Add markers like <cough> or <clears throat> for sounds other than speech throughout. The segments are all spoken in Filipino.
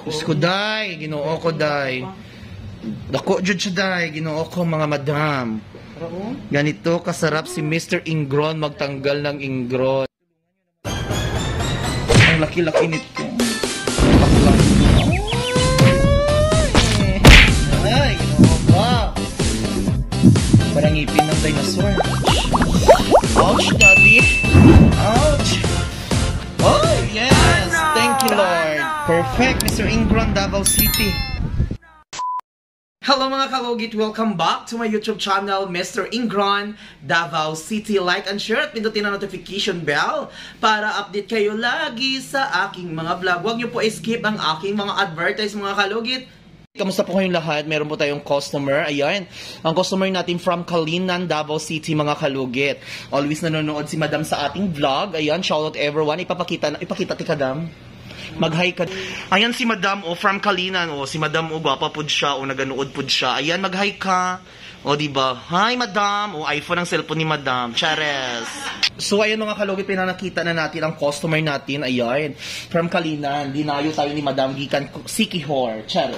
Diyos ko, day. Ginoo ko, day. Dako, jud siya, day. Ginoo ko, mga madam. Ganito kasarap si Mr. Ingron magtanggal ng Ingron. Ang laki-laki nito. Ay, ginoo ko. Parang ngipin ng dinosaur. Ouch, daddy. Perfect, Mr. Ingron, Davao City. Hello mga kalugit! Welcome back to my YouTube channel, Mr. Ingron, Davao City. Like and share at pindutin ang notification bell para update kayo lagi sa aking mga vlog. Huwag niyo po skip ang aking mga advertise mga kalugit. Kamusta po kayong lahat? Meron po tayong customer. Ayan. Ang customer natin from Kalinan, Davao City, mga kalugit. Always nanonood si Madam sa ating vlog. Ayan, shoutout everyone. Ipapakita, ipakita ti Kadam. Mag-hi ka. Ayan si Madam, o, from Kalinan, o. Si Madam, o, gwapa po siya, o, naganood po siya. Ayan, mag-hi ka. O, di ba? Hi, Madam. O, iPhone ang cellphone ni Madam. Chares. So, ayan mga kalugit, pinanakita na natin ang customer natin. Ayan. From Kalinan. Dinayo tayo ni Madam Gikan Sikihor. Chares.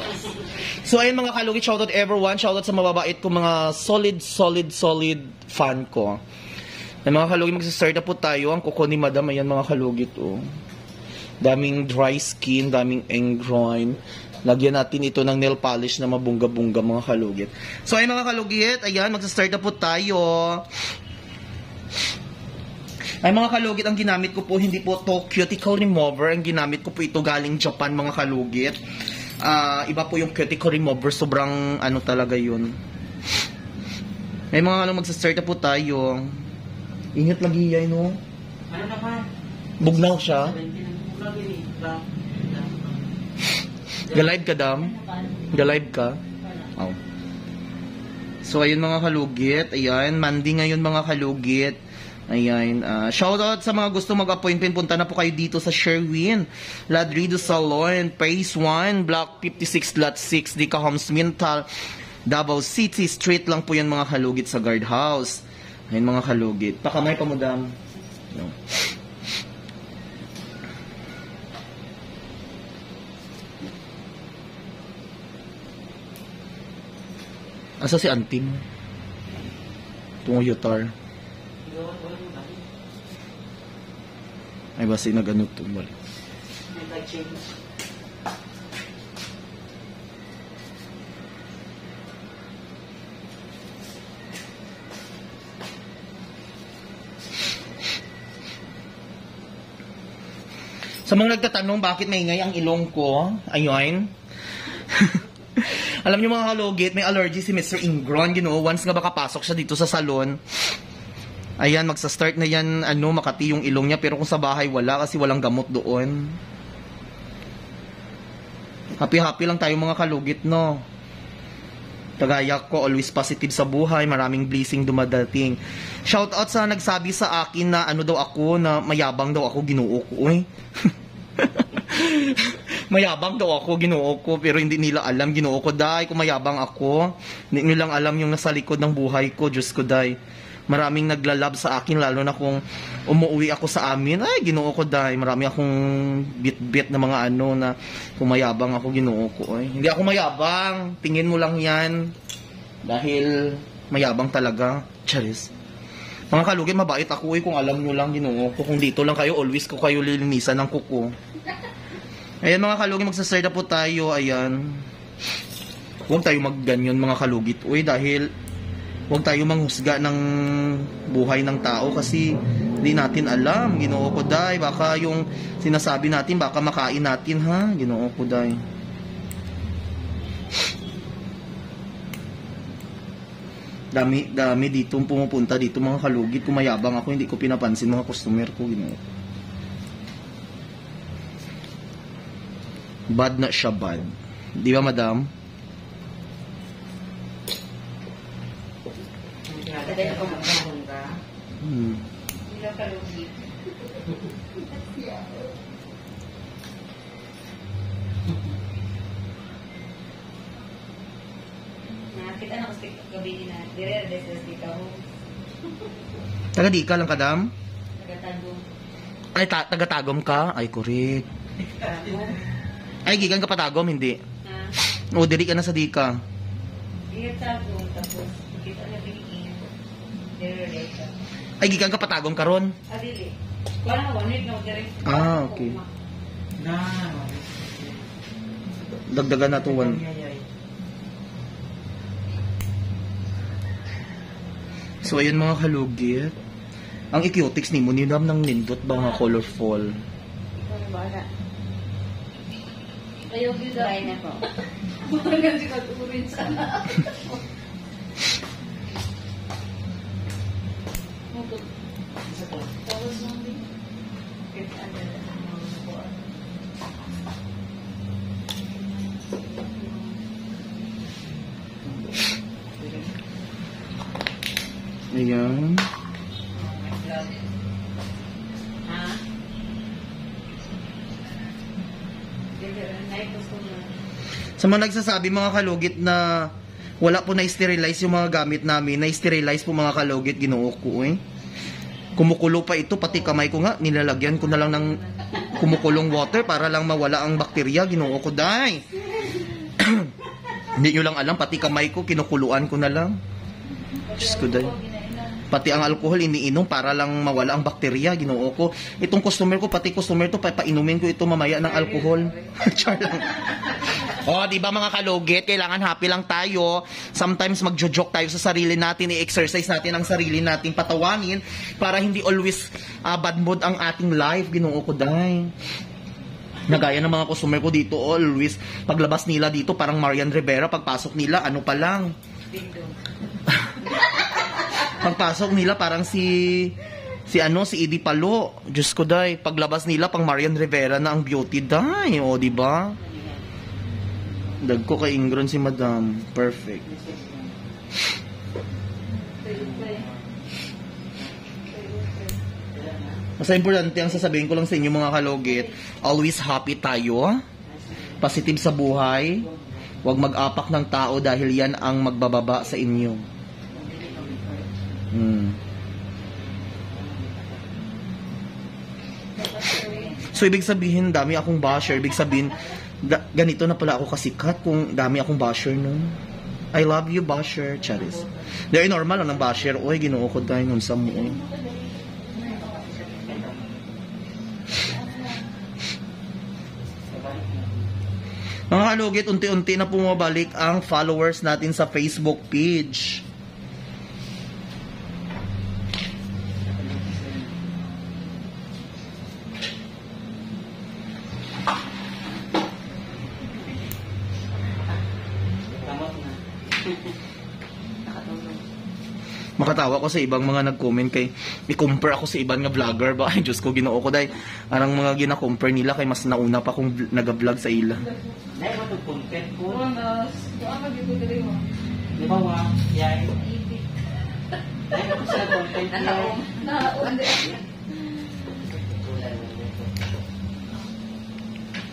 So, ayan mga kalugit, shoutout everyone. Shoutout sa mababait ko mga solid, solid, solid fan ko. Ay, mga kalugit, magsistart na po tayo. Ang kuko ni Madam, ayan mga kalugit, oh. Daming dry skin, daming engroin. Lagyan natin ito ng nail polish na mabungga-bungga mga kalugit. So ay mga kalugit, ayan, magsa-start na po tayo. Ay mga kalugit, ang ginamit ko po, hindi po to cuticle remover. Ang ginamit ko po ito galing Japan mga kalugit. Ah, iba po yung cuticle remover, sobrang ano talaga yun. Ay mga ano, magsa-start na po tayo. Ingat lagi yan, no? Ano naman? Bugnaw siya. 17 ang kulang din. Lang. Galive ka, Dam? Galive ka? Oh. So, ayun mga kalugit. Ayan, Monday ngayon mga kalugit. Ayan. Uh, shoutout sa mga gusto mag-appointment. Punta na po kayo dito sa Sherwin. Ladrido Salon, Phase 1, Block 56, Lot 6, Dika Homes Mintal, Davao City. Street lang po yan mga kalugit sa guardhouse. Ayun mga kalugit. Pakamay pa mo, Dam. No. Asa si auntie mo? Tunguyutar. Ay, basi nag-ano to balik. Sa mga nagtatanong bakit maingay ang ilong ko, ayun. <laughs> <laughs> Alam niyo mga kalugit, may allergy si Mr. Ingron, you know, once nga baka pasok siya dito sa salon, ayan, magsa-start na yan, ano, makati yung ilong niya, pero kung sa bahay wala kasi walang gamot doon. Happy-happy lang tayo mga kalugit, no? Tagayak ko, always positive sa buhay, maraming blessing dumadating. Shout out sa nagsabi sa akin na ano daw ako, na mayabang daw ako, ginuo ko, uy. <laughs> mayabang daw ako, ginoo ko, pero hindi nila alam, ginoo ko, day, kung mayabang ako, hindi nilang alam yung nasa likod ng buhay ko, Diyos ko, day. Maraming naglalab sa akin, lalo na kung umuwi ako sa amin, ay, ginoo ko, day. Marami akong bit-bit na mga ano na kung mayabang ako, ginoo ko, ay. Hindi ako mayabang, tingin mo lang yan, dahil mayabang talaga, charis. Mga kalugit, mabait ako eh kung alam nyo lang, ginoo ko. Kung dito lang kayo, always ko kayo lilinisan ng kuko. Ayan mga kalugit, magsasayda po tayo. Ayan. Huwag tayo magganyan mga kalugit. Uy, dahil huwag tayo manghusga ng buhay ng tao kasi hindi natin alam. Ginoo ko day. Baka yung sinasabi natin, baka makain natin ha. Ginoo ko day. Dami, dami dito pumupunta dito mga kalugit. Kumayabang ako, hindi ko pinapansin mga customer ko. Ginoo Bad na siya bad. Di ba, madam? Hmm. Nakita na ko sa gabi na. Dire, this is di ka ho. Taga di ka lang, kadam? Tagatagong. Ay, ta taga-tagom ka? Ay, correct. Tagong. Ay, gikan ka patagom, hindi. Ha? O, diri ka na sa dika. Ingat sa ako, tapos kita na binikin. Dire-relate ka. Ay, gikan ka patagom karon. Ah, dili. Wala, one week na direct. Ah, okay. Na. Dagdagan na to one. So, ayun mga kalugit. Ang Icutics ni mo, ninam ng nindot ba nga colorful? Ikaw na bahala. Ayaw yun. Try na po. Parang si katurin sana. <laughs> Sa mga nagsasabi mga kalugit na wala po na-sterilize yung mga gamit namin, na-sterilize po mga kalugit, ginoo ko eh. Kumukulo pa ito, pati kamay ko nga, nilalagyan ko na lang ng kumukulong water para lang mawala ang bakterya, ginoo ko, day. <clears throat> Hindi nyo lang alam, pati kamay ko, kinukuluan ko na lang. Diyos ko, day. Pati ang alcohol iniinom para lang mawala ang bakterya, ginoo ko. Itong customer ko, pati customer to, papainumin ko ito mamaya ng alcohol. <laughs> Char lang. Oh, di ba mga kalugit, kailangan happy lang tayo. Sometimes magjo-joke tayo sa sarili natin, i-exercise natin ang sarili natin, patawanin para hindi always ah, bad mood ang ating life. Ginoo ko, day. Nagaya ng mga customer ko dito, always, paglabas nila dito, parang Marian Rivera, pagpasok nila, ano pa lang, <laughs> pagpasok nila parang si si ano si Edie Palo. Diyos ko day, paglabas nila pang Marian Rivera na ang beauty day, o di ba? Dag ko kay Ingron si Madam. Perfect. Basta importante ang sasabihin ko lang sa inyo mga kalugit, always happy tayo. Positive sa buhay. Huwag mag-apak ng tao dahil yan ang magbababa sa inyo. Hmm. So, ibig sabihin, dami akong basher. Ibig sabihin, da- ganito na pala ako kasikat kung dami akong basher nun. I love you, basher. Charis. Dahil normal lang ng basher. Uy, ginoo ko tayo nun sa mo. Mga kalugit, unti-unti na pumabalik ang followers natin sa Facebook page. Tamot na. Makatawa ko sa ibang mga nag-comment kay i-compare ako sa ibang nga vlogger ba <laughs> ay Diyos ko ginoo ko dahil arang mga gina-compare nila kay mas nauna pa kung vl- nag-vlog sa ila Dahil mo itong content ko. Ano dito dito mo. Di ba wa? Yay. Dahil mo sa content ko. Nakaom.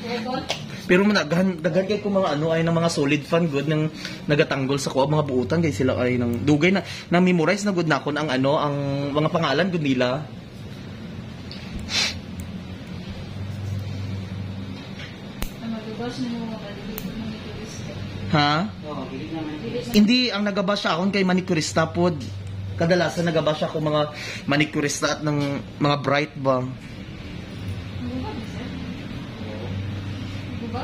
Nakaom. Pero managahan daghan kay ko mga ano ay ng mga solid fan good ng nagatanggol sa ko mga buutan kay sila ay ng dugay na na memorize na good na kon ang ano ang mga pangalan good nila. Ha? Oo, hindi ang nagabash akon kay manicurista pod kadalasan nagabash ako mga manicurista at ng mga bright ba Ano ba, sir? Ano ba?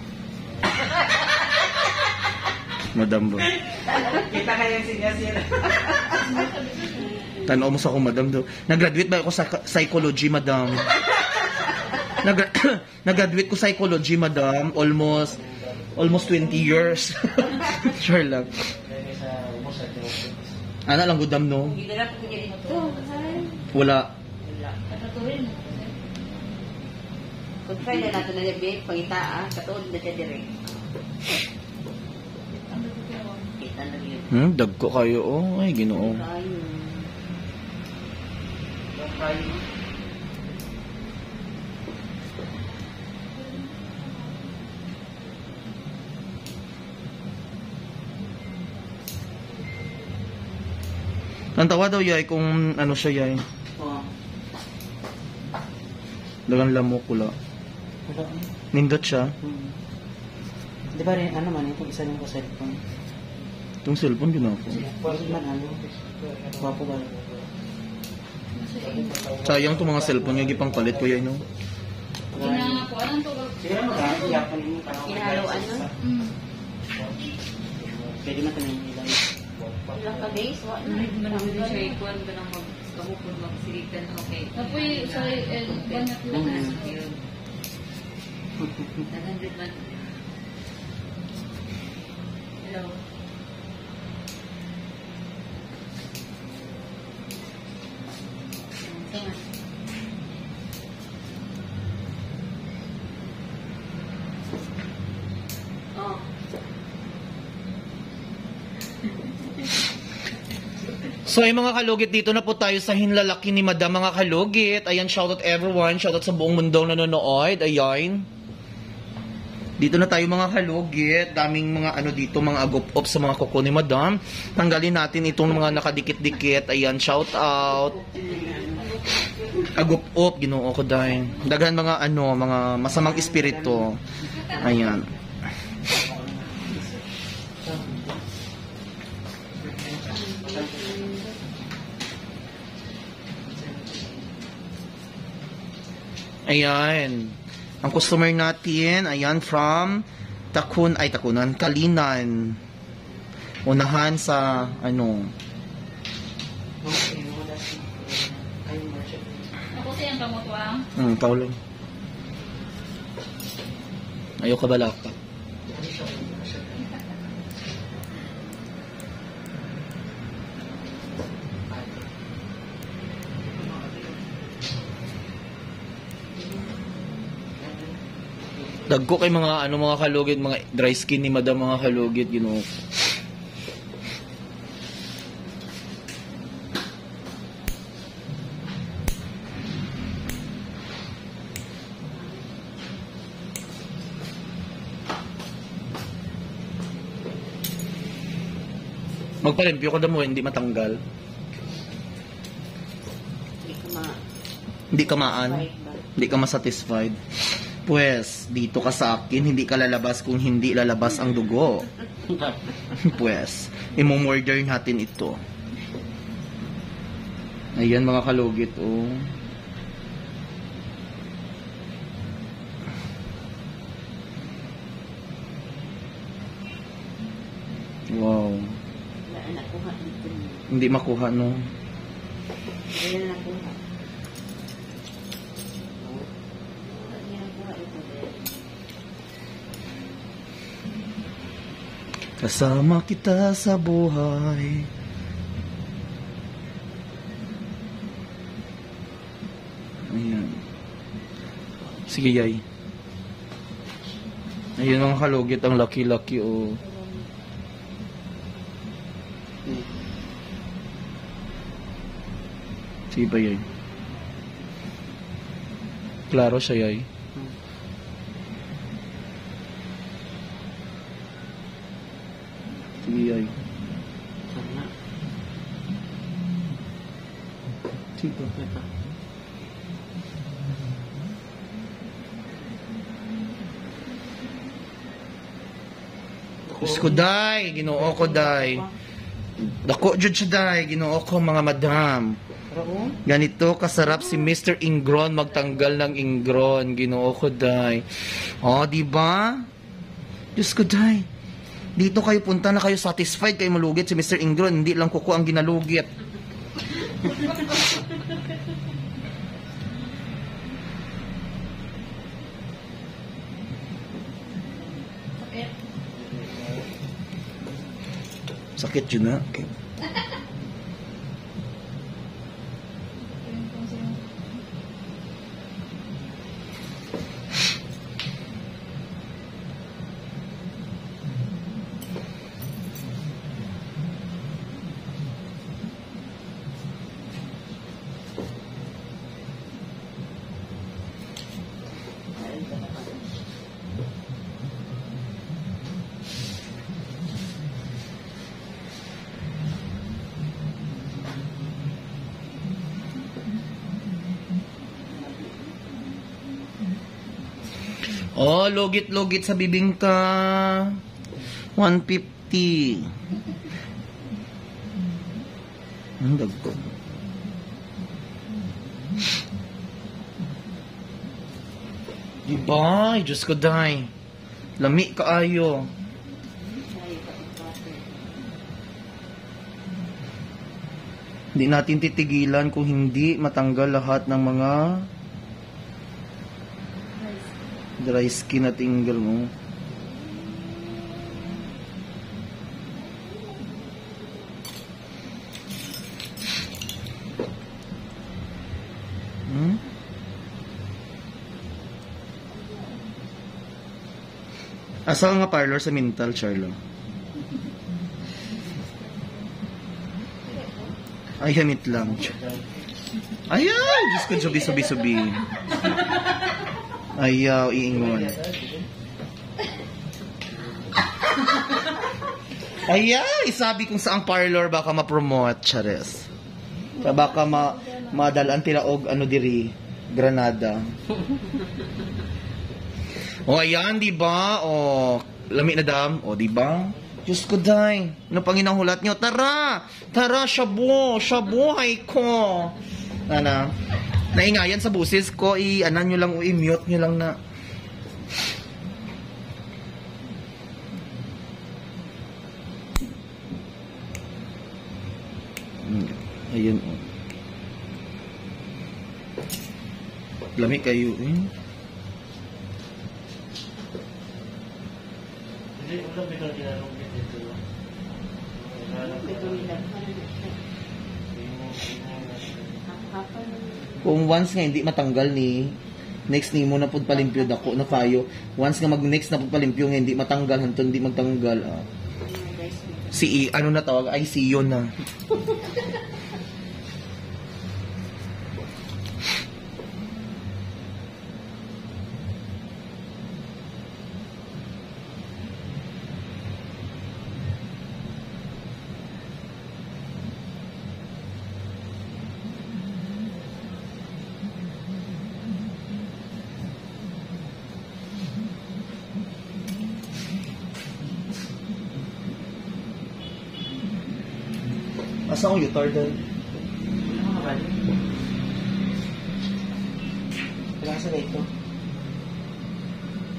Madam ba? Kita kayo yung sinya-sira. Tanaw mo sa ako, madam do. Nag-graduate ba ako sa psychology, madam? Nag- <coughs> Nag-graduate ko psychology, madam. Almost almost 20 years. <laughs> sure lang. Ana lang gudam no. Wala. Try na natin na libit, pangita ah, katuod na siya direct. Ang dito kaya. Kita na yun. Hmm, dagko kayo. Oh, ay, ginoo. Ang tawa daw yay kung ano siya yay. Oo. Dagang lamok. Wala. Nindot siya. Hmm. Di ba rin, ano man, itong isa lang ko cellphone. Itong cellphone yun ako. Pwede man, ano, wapo ba? Sayang itong mga cellphone yung gipang palit ko yay no. Kina ko, anong to? Mo Kinahaloan na? Mm. Pwede man tanong nila. Ilang ka days, na. Din siya ikuan ka nang magkamupod magsilitan okay. Apoy, sa banyak lang. Mm. Yun. <laughs> 900 man. Hello. So ay mga kalugit, dito na po tayo sa hinlalaki ni Madam mga kalugit. Ayan, shoutout everyone. Shoutout sa buong mundong nanonood. Ayan. Dito na tayo mga kalugit. Daming mga ano dito, mga agop-op sa mga kuko ni Madam. Tanggalin natin itong mga nakadikit-dikit. Ayan, shoutout. Agop-op, ginoo ko dahil. Daghan mga ano, mga masamang espiritu. Ayan. Ayan. Ang customer natin, ayan, from Takun, ay Takunan, Kalinan. Unahan sa, ano. Ako siyang kamutuang. hmm, Paulo. Ayaw ka ba laptop? Dagko kay mga ano mga kalugit, mga dry skin ni madam mga kalugit, you know. Magpalimpyo ko mo, hindi matanggal. Hindi ko ma... Hindi ka maan. Hindi ka masatisfied. Pues, dito ka sa akin, hindi ka lalabas kung hindi lalabas ang dugo. <laughs> pues, imomorder natin ito. Ayan mga kalugit, oh. Wow. Hindi makuha, no? Kasama kita sa buhay. Ayan. Sige, Yay. Ayun mga kalugit, ang laki-laki, oh. Sige ba, Yay? Klaro siya, Yay. Sige, Yay. Sana. Sige. Ito. Diyos ko, day. Ginoo ko, day. Dako, jud siya, day. Ginoo ko, mga madam. Oh, Ganito kasarap si Mr. Ingron magtanggal ng Ingron. Ginoo ko, day. O, di ba? Diyos ko, day. Dito kayo punta na kayo satisfied kayo malugit si Mr. Ingron. Hindi lang kuko ang ginalugit. Sakit yun na. Okay. Logit-logit sa bibingka. 150. Ang dagko. Diba? Diyos ko, day. Lami ka ayo. Hindi natin titigilan kung hindi matanggal lahat ng mga dry skin at tingle mo. Hmm? Asa nga parlor sa mental, Charlo? Ay, hamit lang. Ayaw! Diyos ko, subi, subi, subi. Ayaw, iingon. Ayaw! Isabi kung saang parlor baka ma-promote, Chares. Kaya baka ma madalaan tiraog ano diri, Granada. o ayan, di ba? O, lami na dam. O, di ba? Diyos ko, day. Ano pang inahulat nyo? Tara! Tara, shabu! Shabuhay ko! Ana, naingayan sa busis ko, i-anan nyo lang, o i-mute nyo lang na. Ayun, o. Lami kayo, eh. Ito nila. Hapa Kung once nga hindi matanggal ni next ni mo na pud palimpyo dako na kayo once nga mag next na pud palimpyo nga hindi matanggal hanton hindi magtanggal ah. si ano na tawag? Yun na <laughs> asa ko nga ba? Wala sa dito.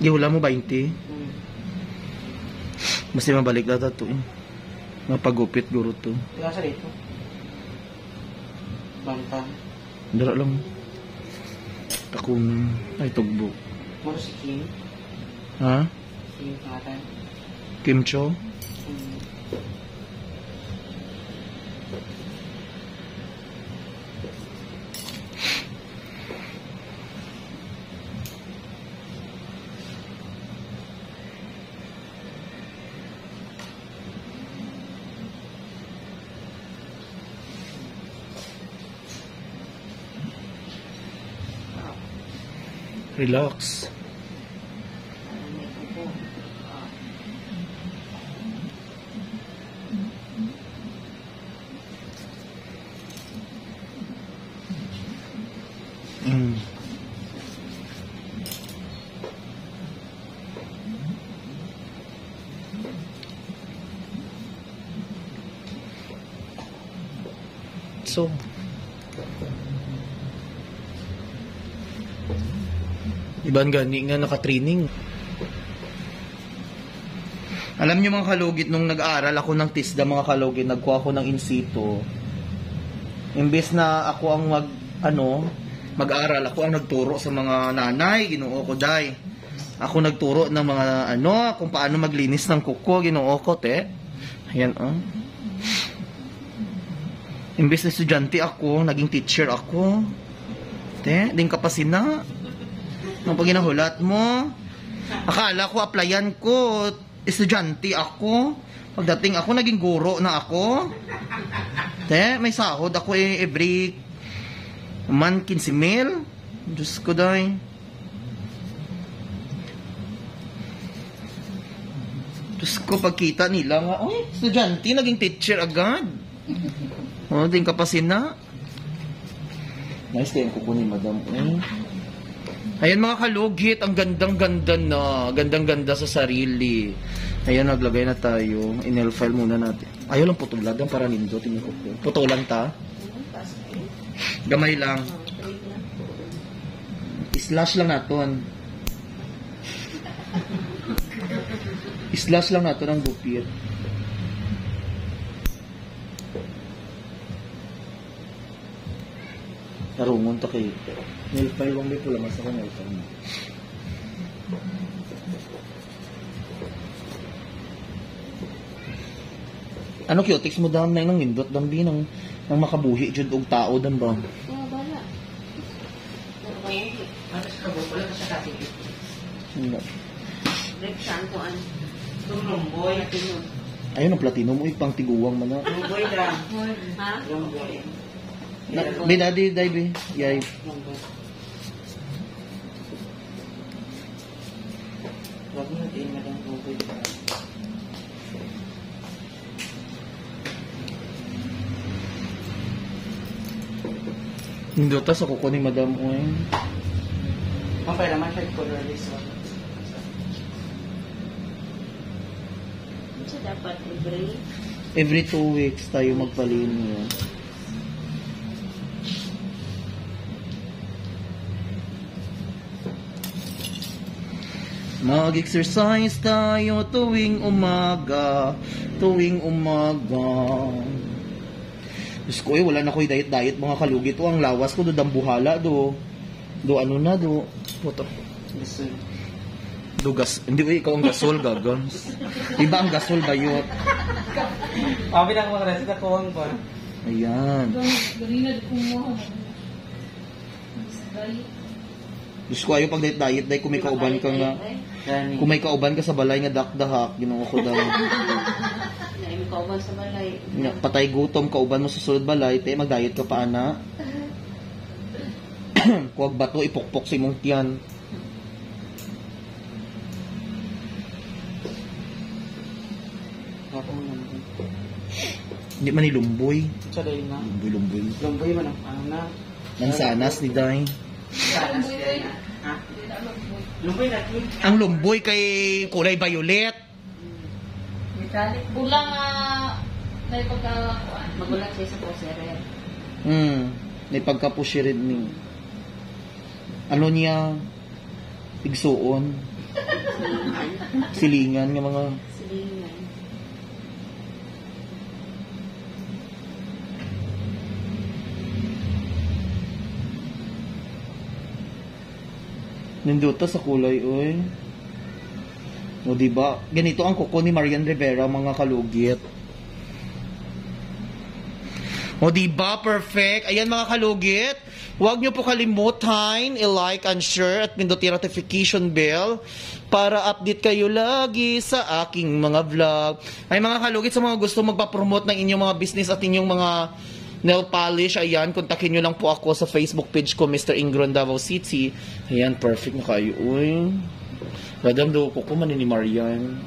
gihula mo 20 Hmm. basta mabalik na to eh mapagupit guro to Wala sa dito. Banta. dara lang ako ay tugbo Moro si Kim. ha Kim Katan. Kim Cho Hmm. Relax Iban gani nga naka-training. Alam niyo mga kalugit, nung nag-aaral ako ng TISDA mga kalugit, nagkuha ako ng in situ. Imbes na ako ang mag, ano, mag-aaral, ako ang nagturo sa mga nanay, ginoo ko day. Ako nagturo ng mga, ano, kung paano maglinis ng kuko, ginoo ko, te. Ayan, oh. Imbes na estudyante ako, naging teacher ako. Te, din kapasina. Nung pag ginahulat mo, akala ko applyan ko, estudyante ako. Pagdating ako, naging guro na ako. Te, may sahod ako eh, every month 15 mil. Diyos ko day. Diyos ko, pagkita nila nga, oh, estudyante, naging teacher agad. Oh, din kapasina. Nice kayo kukunin, madam. Eh. Ayan mga kalugit, ang gandang-ganda na. Gandang-ganda sa sarili. Ayan, naglagay na tayo. Inel file muna natin. Ayaw lang putulagan para nindot. Tingnan ko po. Putulan ta. Gamay lang. Slash lang naton. Slash lang naton ang gupit. Tarungon to kay nail file wang may pula mas ako nail file mo. Ano down na nang nindot dambi nang nang makabuhi jud og tao dan ba? Oo, bala. Nakabuhi. Ano sa kabo? Wala ka siya katigit. Hindi. Rep saan ko an. Lumboy. Tinon. Ayun ang platinum mo ipang tiguwang man na. Lumboy lang. Ha? Lumboy. Na, binadi dai be. Yay. Lumboy. Wag mo natin madang lumboy. Nindot ta sa kuko ni Madam Oy. Ang pala naman siya colorless one. Siya dapat every Every two weeks tayo magpalinis. Mag-exercise tayo tuwing umaga, tuwing umaga. Diyos ko eh, wala na ko'y diet-diet mga kalugit. O, ang lawas ko do dambuhala do. Do ano na do. Puto. Gusto. Do gas. Hindi ko ikaw ang gasol gagons. Iba ang gasol bayot. Ah, pinang mga rest na kuwang ko. Ayan. Ganina di kumuha. Diyos ko ayaw pag diet-diet dahil kung may kauban ka nga. Gani. Kung may kauban ka sa balay nga dakdahak, ginoo ko daw. <laughs> na imi kauban sa balay. Nga, patay gutom, kauban mo sa sulod balay, te mag-diet ka pa ana. <clears throat> Kuwag bato, ipukpok si mong tiyan. Hindi man nilumboy. Sa dahil na. Lumboy, lumboy. Lumboy man ang ano na. Nang sanas ni Day. Sanas din na. Ha? Lumboy na kin. Ang lumboy kay kulay violet. Metallic. Bulang ah, na ipagkakuan. Magulat siya sa poserer. Hmm. May pagkapushirin ni. Ano niya? Igsuon. <laughs> Silingan nga mga Silingan. Ninduta sa kulay, oy. O, di ba? Ganito ang kuko ni Marian Rivera, mga kalugit. O, di ba? Perfect. Ayan, mga kalugit. Huwag niyo po kalimutan i-like and share at pindutin notification bell para update kayo lagi sa aking mga vlog. Ay, mga kalugit, sa mga gusto magpa-promote ng inyong mga business at inyong mga nail polish, ayan, kontakin nyo lang po ako sa Facebook page ko, Mr. Ingron Davao City. Ayan, perfect na kayo. Uy, Madam do ko ko man ni Marian.